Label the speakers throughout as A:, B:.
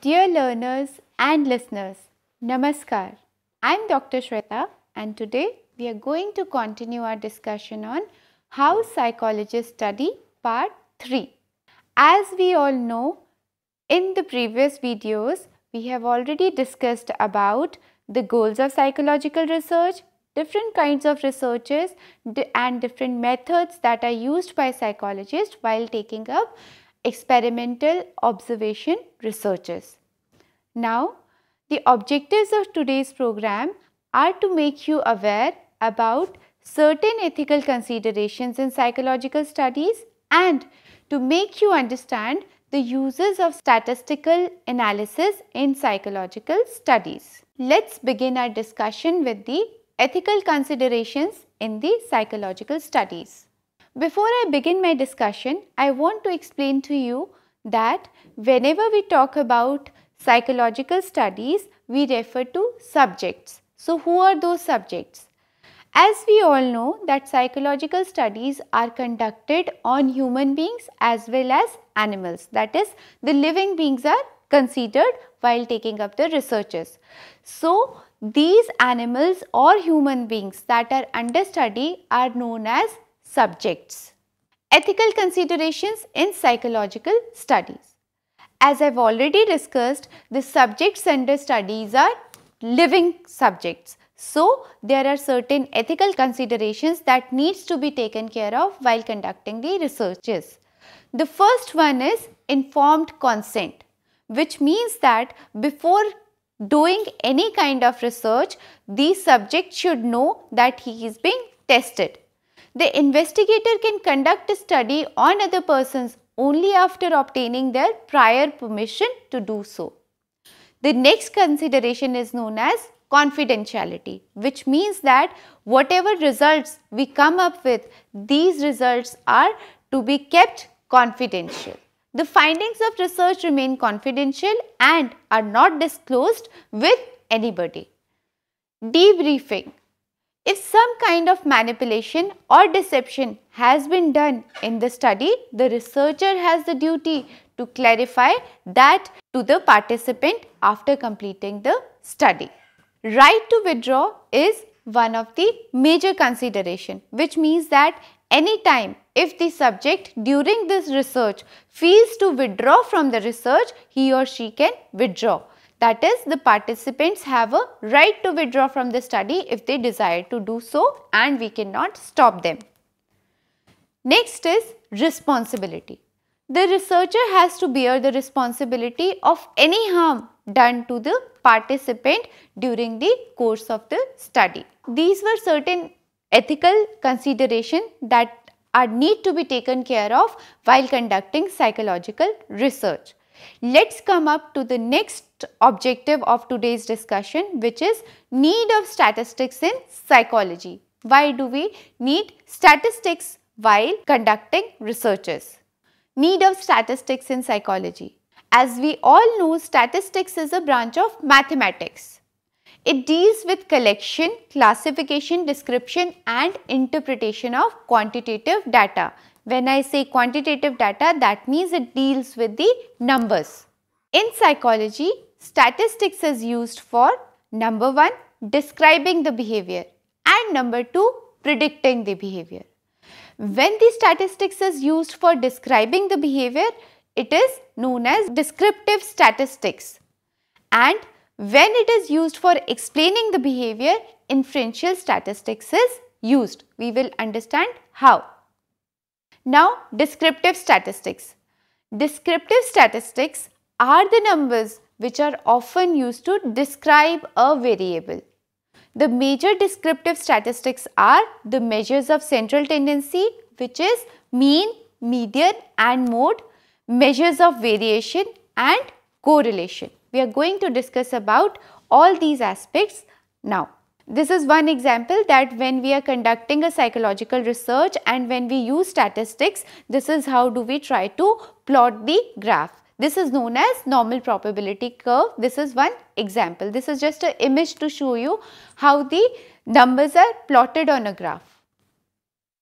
A: Dear learners and listeners, Namaskar. I am Dr. Shweta and today we are going to continue our discussion on how psychologists study part 3. As we all know, in the previous videos, we have already discussed about the goals of psychological research, different kinds of researches and different methods that are used by psychologists while taking up experimental observation researches. Now, the objectives of today's program are to make you aware about certain ethical considerations in psychological studies and to make you understand the uses of statistical analysis in psychological studies. Let's begin our discussion with the ethical considerations in the psychological studies. Before I begin my discussion, I want to explain to you that whenever we talk about psychological studies, we refer to subjects. So, who are those subjects? As we all know that psychological studies are conducted on human beings as well as animals. That is, the living beings are considered while taking up the researches. So, these animals or human beings that are under study are known as subjects. Ethical considerations in psychological studies. As I have already discussed, the subjects under studies are living subjects. So, there are certain ethical considerations that needs to be taken care of while conducting the researches. The first one is informed consent, which means that before doing any kind of research, the subject should know that he is being tested. The investigator can conduct a study on other persons only after obtaining their prior permission to do so. The next consideration is known as confidentiality which means that whatever results we come up with these results are to be kept confidential. The findings of research remain confidential and are not disclosed with anybody. Debriefing if some kind of manipulation or deception has been done in the study, the researcher has the duty to clarify that to the participant after completing the study. Right to withdraw is one of the major consideration which means that anytime if the subject during this research feels to withdraw from the research, he or she can withdraw. That is the participants have a right to withdraw from the study if they desire to do so and we cannot stop them. Next is responsibility. The researcher has to bear the responsibility of any harm done to the participant during the course of the study. These were certain ethical consideration that are need to be taken care of while conducting psychological research. Let's come up to the next objective of today's discussion which is need of statistics in psychology. Why do we need statistics while conducting researches? Need of statistics in psychology. As we all know statistics is a branch of mathematics. It deals with collection, classification, description and interpretation of quantitative data when I say quantitative data, that means it deals with the numbers. In psychology, statistics is used for number 1 describing the behavior and number 2 predicting the behavior. When the statistics is used for describing the behavior, it is known as descriptive statistics and when it is used for explaining the behavior, inferential statistics is used. We will understand how. Now, descriptive statistics. Descriptive statistics are the numbers which are often used to describe a variable. The major descriptive statistics are the measures of central tendency which is mean, median and mode, measures of variation and correlation. We are going to discuss about all these aspects now. This is one example that when we are conducting a psychological research and when we use statistics, this is how do we try to plot the graph. This is known as normal probability curve. This is one example. This is just an image to show you how the numbers are plotted on a graph.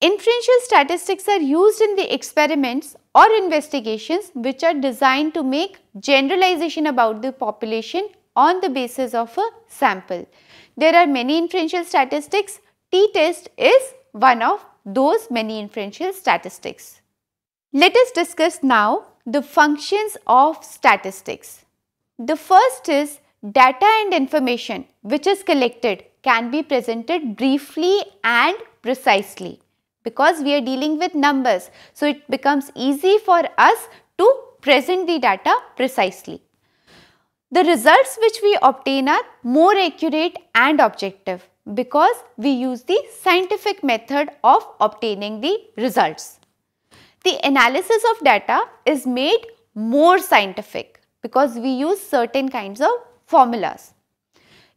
A: Inferential statistics are used in the experiments or investigations which are designed to make generalization about the population on the basis of a sample. There are many inferential statistics. T-test is one of those many inferential statistics. Let us discuss now the functions of statistics. The first is data and information which is collected can be presented briefly and precisely because we are dealing with numbers. So, it becomes easy for us to present the data precisely. The results which we obtain are more accurate and objective because we use the scientific method of obtaining the results. The analysis of data is made more scientific because we use certain kinds of formulas.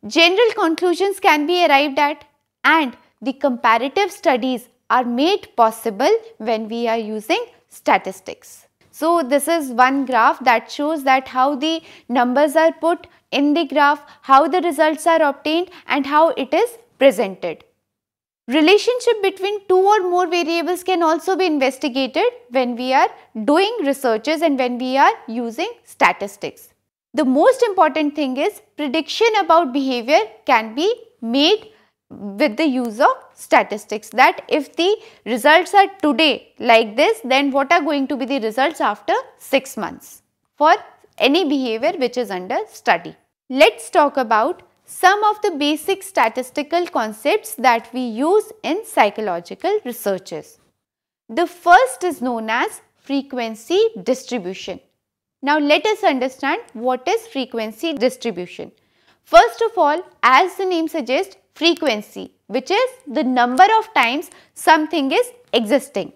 A: General conclusions can be arrived at and the comparative studies are made possible when we are using statistics. So, this is one graph that shows that how the numbers are put in the graph, how the results are obtained and how it is presented. Relationship between two or more variables can also be investigated when we are doing researches and when we are using statistics. The most important thing is prediction about behavior can be made with the use of statistics that if the results are today like this then what are going to be the results after 6 months for any behavior which is under study. Let us talk about some of the basic statistical concepts that we use in psychological researches. The first is known as frequency distribution. Now let us understand what is frequency distribution. First of all, as the name suggests, frequency which is the number of times something is existing.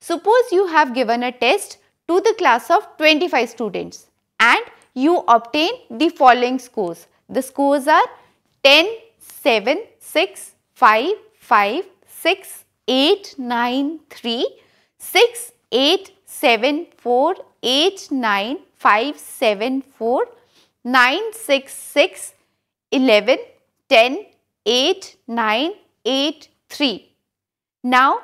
A: Suppose you have given a test to the class of 25 students and you obtain the following scores. The scores are 10, 7, 6, 5, 5, 6, 8, 9, 3, 6, 8, 7, 4, 8, 9, 5, 7, 4, 9, 6, 6, 11, 10, 8, 9, 8, 3. Now,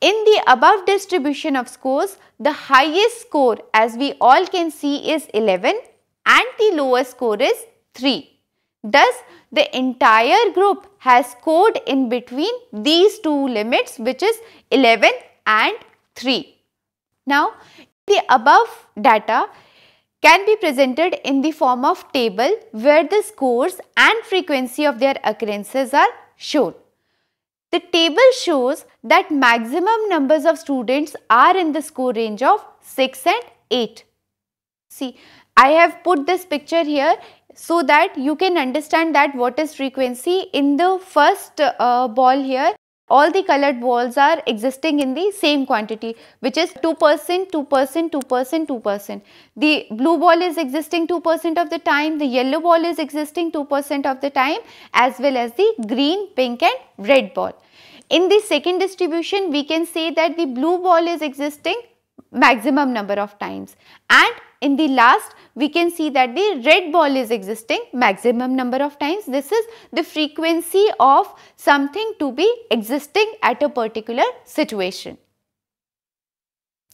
A: in the above distribution of scores, the highest score as we all can see is 11 and the lowest score is 3. Thus, the entire group has scored in between these two limits which is 11 and 3. Now, the above data can be presented in the form of table where the scores and frequency of their occurrences are shown. The table shows that maximum numbers of students are in the score range of 6 and 8. See, I have put this picture here so that you can understand that what is frequency in the first uh, ball here all the colored balls are existing in the same quantity which is 2 percent, 2 percent, 2 percent, 2 percent. The blue ball is existing 2 percent of the time, the yellow ball is existing 2 percent of the time as well as the green, pink and red ball. In the second distribution we can say that the blue ball is existing maximum number of times and in the last we can see that the red ball is existing maximum number of times. This is the frequency of something to be existing at a particular situation.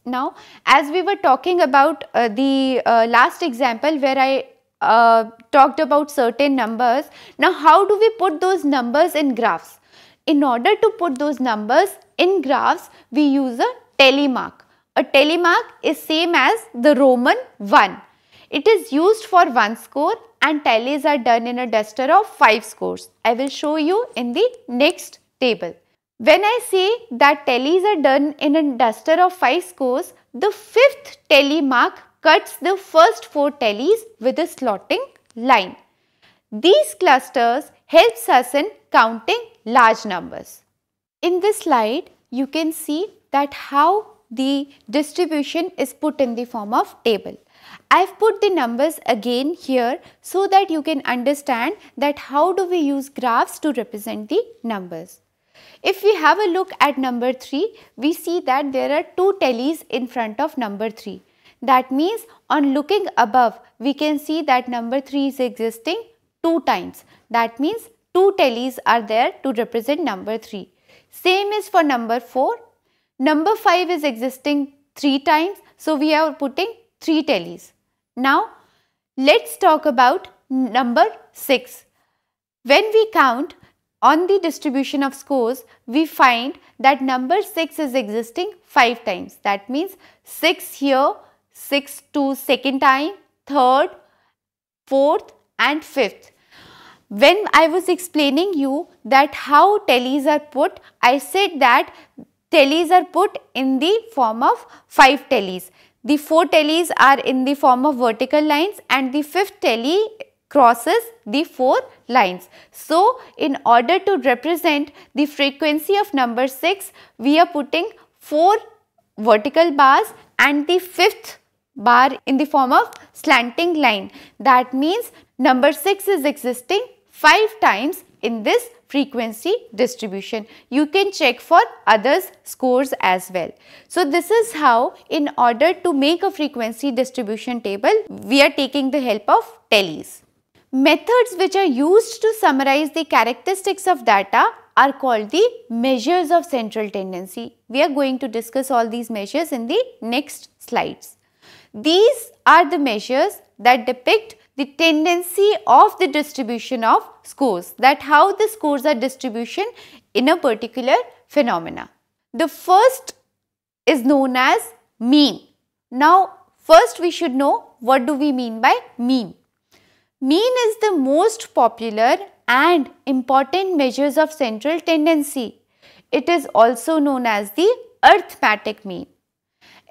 A: Now, as we were talking about uh, the uh, last example where I uh, talked about certain numbers, now how do we put those numbers in graphs? In order to put those numbers in graphs, we use a tally mark. A tally mark is same as the Roman 1. It is used for one score and tallies are done in a duster of 5 scores. I will show you in the next table. When I say that tallies are done in a duster of 5 scores, the fifth tally mark cuts the first 4 tallies with a slotting line. These clusters helps us in counting large numbers. In this slide, you can see that how the distribution is put in the form of table. I have put the numbers again here so that you can understand that how do we use graphs to represent the numbers. If we have a look at number 3, we see that there are two tallies in front of number 3. That means on looking above, we can see that number 3 is existing two times. That means two tallies are there to represent number 3. Same is for number 4. Number 5 is existing 3 times. So, we are putting 3 tallies. Now, let's talk about number 6. When we count on the distribution of scores, we find that number 6 is existing 5 times. That means 6 here, 6 to second time, third, fourth and fifth. When I was explaining you that how tallies are put, I said that tallies are put in the form of 5 tallies. The 4 tallies are in the form of vertical lines and the fifth tally crosses the 4 lines. So, in order to represent the frequency of number 6, we are putting 4 vertical bars and the fifth bar in the form of slanting line. That means number 6 is existing 5 times in this frequency distribution. You can check for others scores as well. So, this is how in order to make a frequency distribution table, we are taking the help of tallies. Methods which are used to summarize the characteristics of data are called the measures of central tendency. We are going to discuss all these measures in the next slides. These are the measures that depict the tendency of the distribution of scores that how the scores are distribution in a particular phenomena. The first is known as mean. Now first we should know what do we mean by mean. Mean is the most popular and important measures of central tendency. It is also known as the arithmetic mean.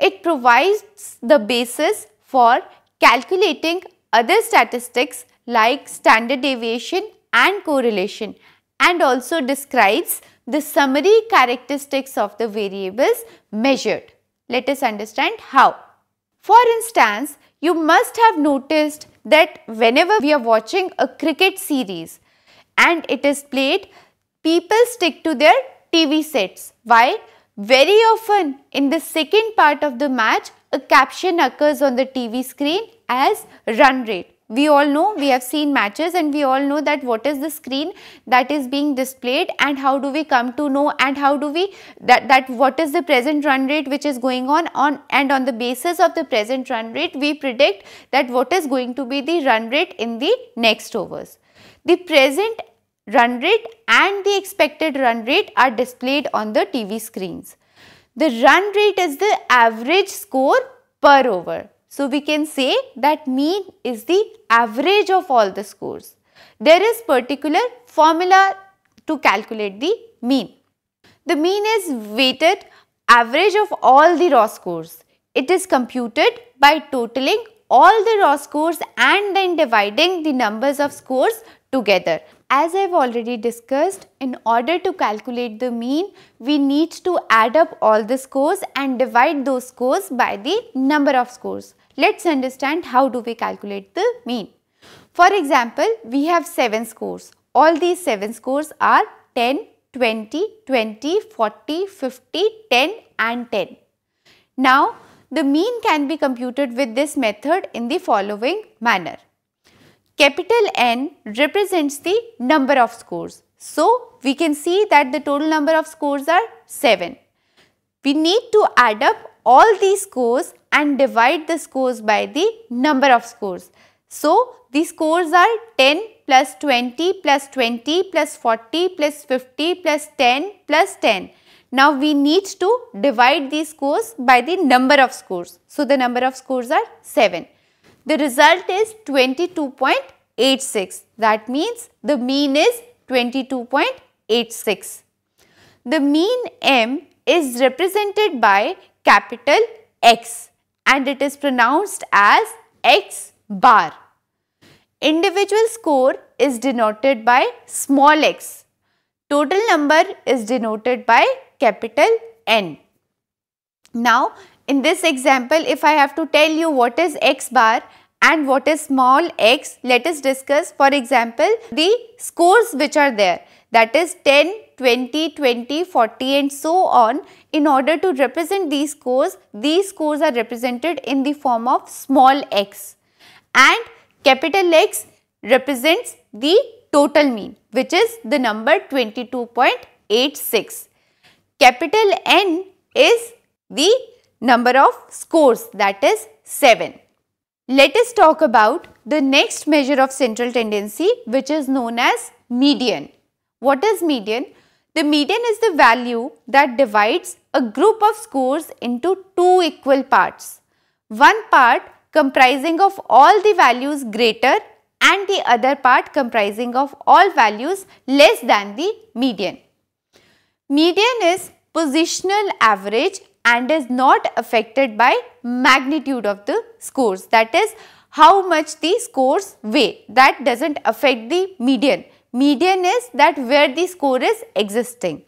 A: It provides the basis for calculating other statistics like standard deviation and correlation and also describes the summary characteristics of the variables measured. Let us understand how. For instance, you must have noticed that whenever we are watching a cricket series and it is played, people stick to their TV sets. Why? Very often in the second part of the match, a caption occurs on the TV screen as run rate. We all know, we have seen matches and we all know that what is the screen that is being displayed and how do we come to know and how do we, that, that what is the present run rate which is going on on and on the basis of the present run rate we predict that what is going to be the run rate in the next overs. The present run rate and the expected run rate are displayed on the TV screens. The run rate is the average score per over. So, we can say that mean is the average of all the scores. There is particular formula to calculate the mean. The mean is weighted average of all the raw scores. It is computed by totaling all the raw scores and then dividing the numbers of scores together. As I have already discussed, in order to calculate the mean, we need to add up all the scores and divide those scores by the number of scores. Let's understand how do we calculate the mean. For example, we have 7 scores. All these 7 scores are 10, 20, 20, 40, 50, 10 and 10. Now, the mean can be computed with this method in the following manner. Capital N represents the number of scores. So, we can see that the total number of scores are 7. We need to add up all these scores and divide the scores by the number of scores. So, the scores are 10 plus 20 plus 20 plus 40 plus 50 plus 10 plus 10. Now, we need to divide these scores by the number of scores. So, the number of scores are 7. The result is 22.86. That means the mean is 22.86. The mean M is represented by capital X and it is pronounced as X bar. Individual score is denoted by small x. Total number is denoted by capital N. Now, in this example, if I have to tell you what is x bar and what is small x, let us discuss for example, the scores which are there. That is 10, 20, 20, 40 and so on. In order to represent these scores, these scores are represented in the form of small x. And capital X represents the total mean which is the number 22.86. capital N is the number of scores that is 7. Let us talk about the next measure of central tendency which is known as median. What is median? The median is the value that divides a group of scores into two equal parts. One part comprising of all the values greater and the other part comprising of all values less than the median. Median is positional average and is not affected by magnitude of the scores that is how much the scores weigh that does not affect the median. Median is that where the score is existing.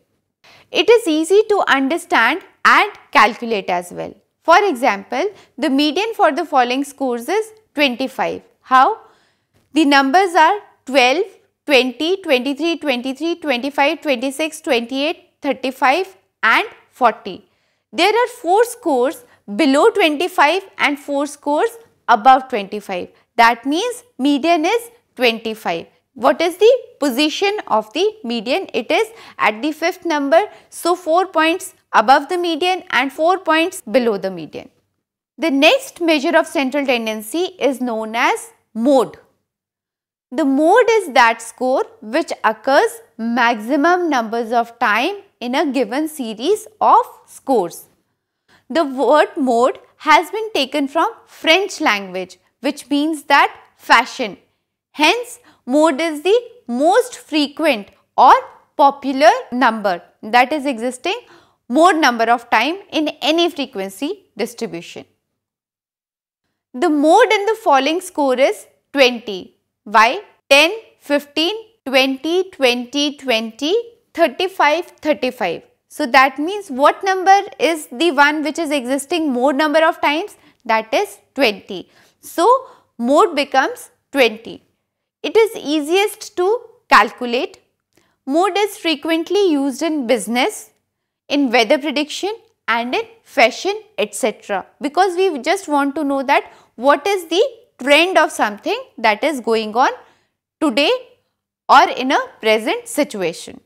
A: It is easy to understand and calculate as well. For example, the median for the following scores is 25. How? The numbers are 12, 20, 23, 23, 25, 26, 28, 35 and 40. There are 4 scores below 25 and 4 scores above 25. That means median is 25. What is the position of the median? It is at the fifth number. So, 4 points above the median and 4 points below the median. The next measure of central tendency is known as mode. The mode is that score which occurs maximum numbers of time in a given series of scores. The word mode has been taken from French language which means that fashion. Hence, mode is the most frequent or popular number that is existing more number of time in any frequency distribution. The mode in the following score is 20. Why? 10, 15, 20, 20, 20, 35, 35. So that means what number is the one which is existing more number of times? That is 20. So mode becomes 20. It is easiest to calculate. Mode is frequently used in business, in weather prediction and in fashion etc. Because we just want to know that what is the trend of something that is going on today or in a present situation.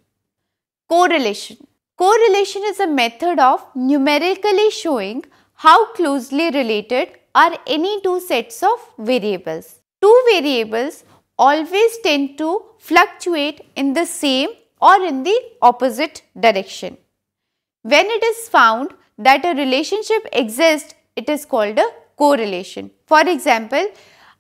A: Correlation Correlation is a method of numerically showing how closely related are any two sets of variables. Two variables always tend to fluctuate in the same or in the opposite direction. When it is found that a relationship exists, it is called a correlation. For example,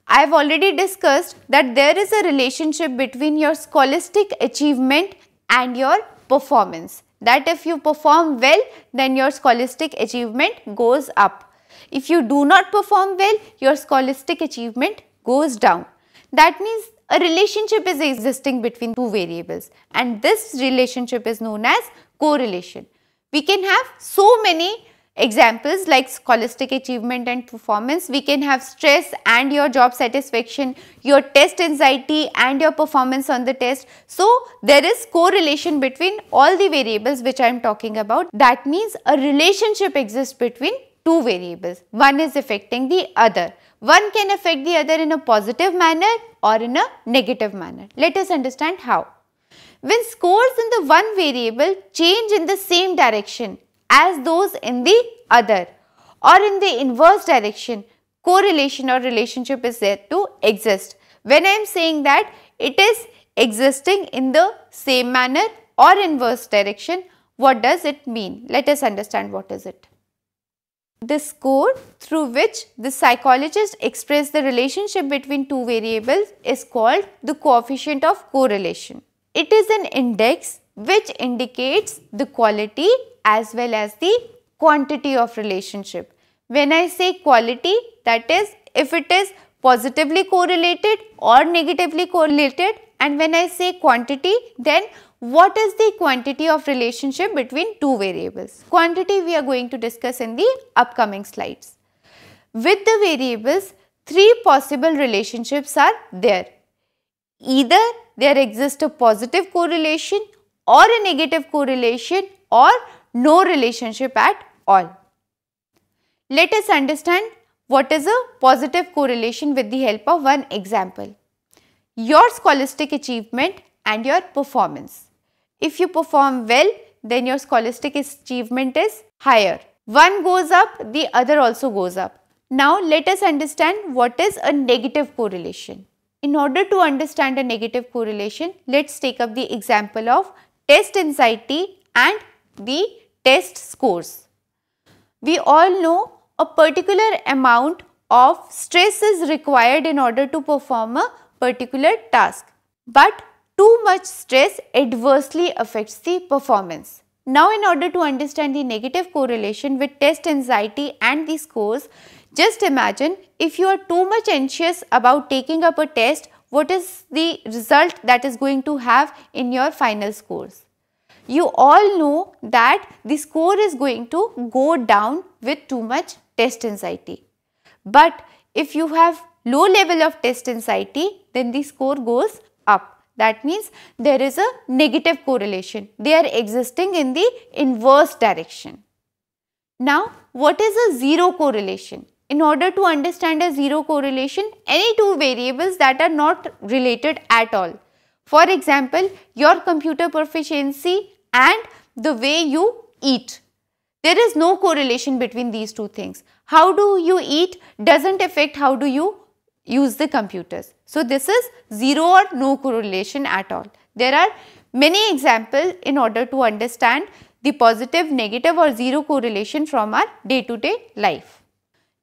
A: I have already discussed that there is a relationship between your scholastic achievement and your performance that if you perform well then your scholastic achievement goes up. If you do not perform well your scholastic achievement goes down. That means a relationship is existing between two variables and this relationship is known as correlation. We can have so many Examples like scholastic achievement and performance, we can have stress and your job satisfaction, your test anxiety and your performance on the test. So, there is correlation between all the variables which I am talking about. That means a relationship exists between two variables. One is affecting the other. One can affect the other in a positive manner or in a negative manner. Let us understand how. When scores in the one variable change in the same direction, as those in the other or in the inverse direction correlation or relationship is there to exist. When I am saying that it is existing in the same manner or inverse direction, what does it mean? Let us understand what is it. The score through which the psychologist express the relationship between two variables is called the coefficient of correlation. It is an index which indicates the quality as well as the quantity of relationship. When I say quality that is if it is positively correlated or negatively correlated and when I say quantity then what is the quantity of relationship between two variables. Quantity we are going to discuss in the upcoming slides. With the variables three possible relationships are there. Either there exists a positive correlation or a negative correlation or no relationship at all. Let us understand what is a positive correlation with the help of one example. Your scholastic achievement and your performance. If you perform well, then your scholastic achievement is higher. One goes up, the other also goes up. Now let us understand what is a negative correlation. In order to understand a negative correlation, let's take up the example of test anxiety and the test scores. We all know a particular amount of stress is required in order to perform a particular task. But too much stress adversely affects the performance. Now in order to understand the negative correlation with test anxiety and the scores, just imagine if you are too much anxious about taking up a test, what is the result that is going to have in your final scores? You all know that the score is going to go down with too much test anxiety. But if you have low level of test anxiety, then the score goes up. That means there is a negative correlation. They are existing in the inverse direction. Now, what is a zero correlation? In order to understand a zero correlation, any two variables that are not related at all. For example, your computer proficiency and the way you eat. There is no correlation between these two things. How do you eat doesn't affect how do you use the computers. So, this is 0 or no correlation at all. There are many examples in order to understand the positive, negative or 0 correlation from our day to day life.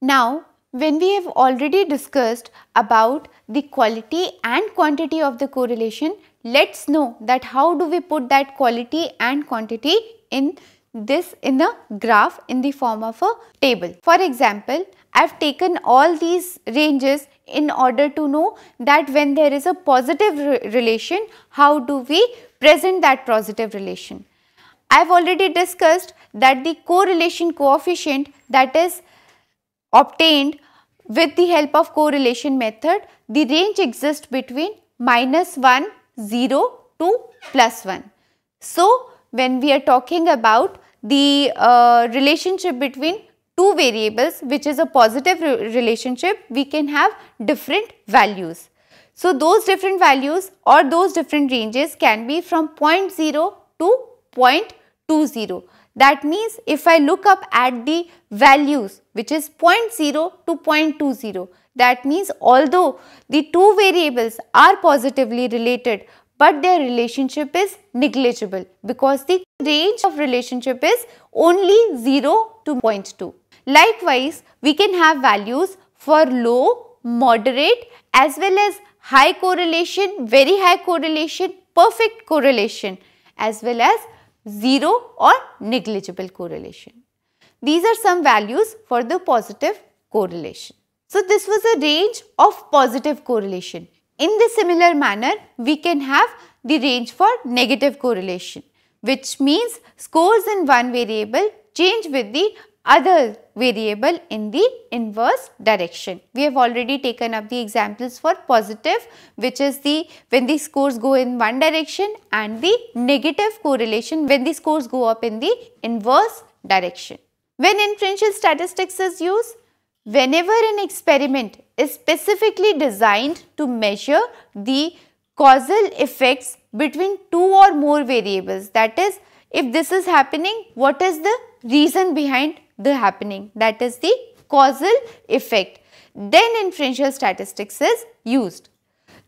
A: Now, when we have already discussed about the quality and quantity of the correlation, let's know that how do we put that quality and quantity in this in a graph in the form of a table. For example, I have taken all these ranges in order to know that when there is a positive re relation, how do we present that positive relation. I have already discussed that the correlation coefficient that is obtained with the help of correlation method, the range exists between minus 1, 0 to plus 1. So, when we are talking about the uh, relationship between two variables which is a positive re relationship, we can have different values. So, those different values or those different ranges can be from 0.0 to 0.20. That means if I look up at the values which is 0.0 to 0.20, that means although the two variables are positively related, but their relationship is negligible because the range of relationship is only 0 to 0.2. Likewise, we can have values for low, moderate as well as high correlation, very high correlation, perfect correlation as well as 0 or negligible correlation. These are some values for the positive correlation. So, this was a range of positive correlation. In the similar manner, we can have the range for negative correlation which means scores in one variable change with the other variable in the inverse direction. We have already taken up the examples for positive which is the when the scores go in one direction and the negative correlation when the scores go up in the inverse direction. When inferential statistics is used, whenever an experiment is specifically designed to measure the causal effects between two or more variables that is if this is happening what is the reason behind the happening that is the causal effect. Then inferential statistics is used.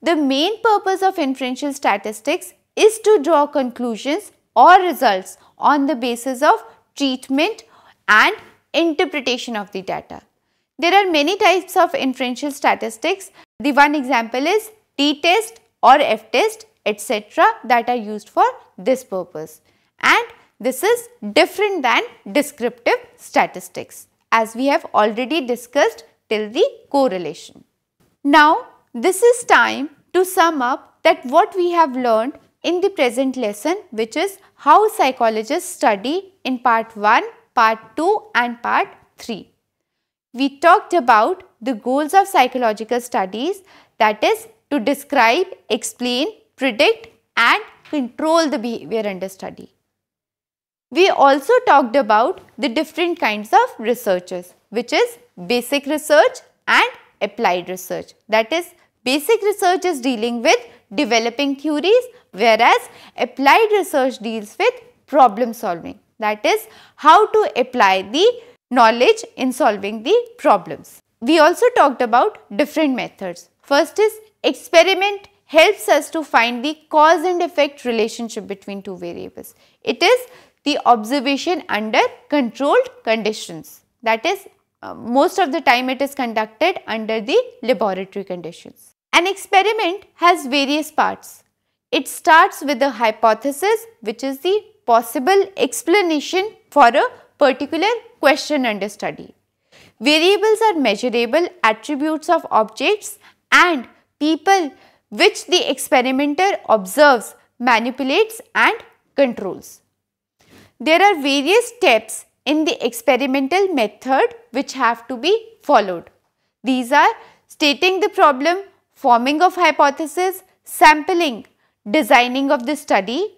A: The main purpose of inferential statistics is to draw conclusions or results on the basis of treatment and interpretation of the data. There are many types of inferential statistics. The one example is t-test or f-test etc. that are used for this purpose. And this is different than descriptive statistics as we have already discussed till the correlation. Now, this is time to sum up that what we have learned in the present lesson which is how psychologists study in part 1, part 2 and part 3. We talked about the goals of psychological studies that is to describe, explain, predict and control the behavior under study. We also talked about the different kinds of researches which is basic research and applied research. That is basic research is dealing with developing theories whereas applied research deals with problem solving. That is how to apply the knowledge in solving the problems. We also talked about different methods. First is experiment helps us to find the cause and effect relationship between two variables. It is the observation under controlled conditions. That is uh, most of the time it is conducted under the laboratory conditions. An experiment has various parts. It starts with a hypothesis which is the possible explanation for a particular question under study. Variables are measurable attributes of objects and people which the experimenter observes, manipulates and controls. There are various steps in the experimental method which have to be followed. These are stating the problem, forming of hypothesis, sampling, designing of the study,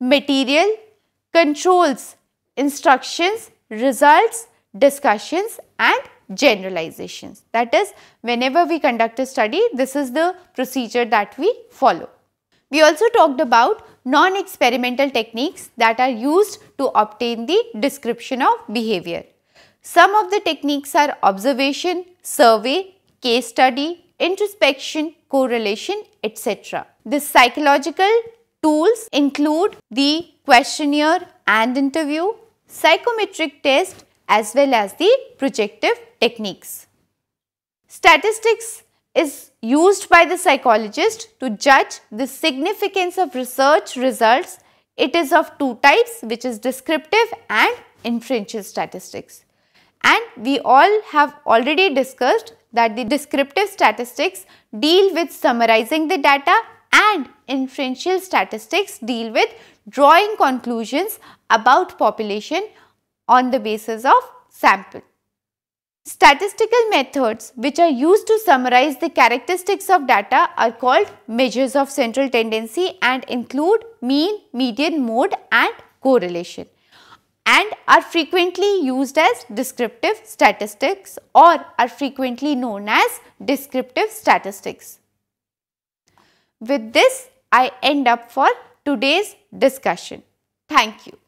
A: material, controls, instructions, results, discussions and generalizations. That is whenever we conduct a study, this is the procedure that we follow. We also talked about non-experimental techniques that are used to obtain the description of behavior. Some of the techniques are observation, survey, case study, introspection, correlation, etc. The psychological tools include the questionnaire and interview, psychometric test as well as the projective techniques. Statistics is used by the psychologist to judge the significance of research results. It is of two types which is descriptive and inferential statistics. And we all have already discussed that the descriptive statistics deal with summarizing the data and inferential statistics deal with drawing conclusions about population on the basis of sample. Statistical methods which are used to summarize the characteristics of data are called measures of central tendency and include mean, median, mode and correlation and are frequently used as descriptive statistics or are frequently known as descriptive statistics. With this, I end up for today's discussion. Thank you.